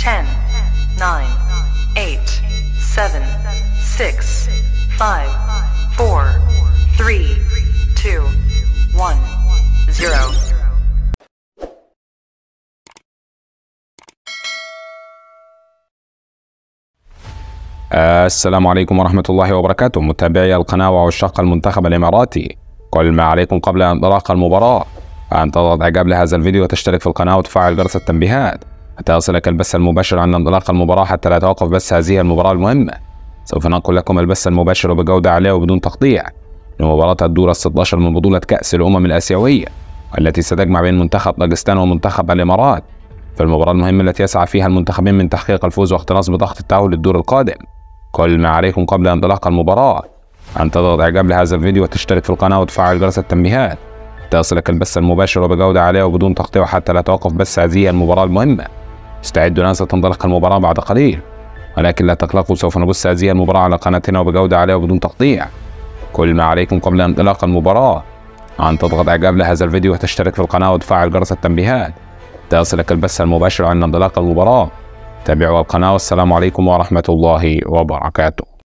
10, 9, 8, 7, 6, 5, 4, 3, 2, 1, 0. السلام عليكم ورحمة الله وبركاته. متابعي القناة وعشاق المنتخب الإماراتي. كل ما عليكم قبل انطلاق المباراة. أن تضغط إعجاب لهذا الفيديو وتشترك في القناة وتفعل جرس التنبيهات. حتى يصلك البث المباشر عن انطلاق المباراة حتى لا يتوقف بث هذه المباراة المهمة. سوف ننقل لكم البث المباشر بجودة عالية وبدون تقطيع. لمباراة الدور ال16 من بطولة كأس الأمم الآسيوية والتي ستجمع بين منتخب داغستان ومنتخب الإمارات. في المباراة المهمة التي يسعى فيها المنتخبين من تحقيق الفوز واقتناص بضغط التأهل للدور القادم. كل ما عليكم قبل انطلاق المباراة. أن تضغط إعجاب لهذا الفيديو وتشترك في القناة وتفعل جرس التنبيهات. تصلك البث المباشر وبجودة عالية وبدون تقطيع حتى لا توقف بث هذه المباراة المهمة. استعدوا لأن ستنطلق المباراة بعد قليل ولكن لا تقلقوا سوف نبث هذه المباراة على قناتنا وبجودة عالية وبدون تقطيع. كل ما عليكم قبل انطلاق المباراة. أن تضغط إعجاب لهذا الفيديو وتشترك في القناة وتفعل جرس التنبيهات. تصلك البث المباشر عن انطلاق المباراة. تابعوا القناة والسلام عليكم ورحمة الله وبركاته.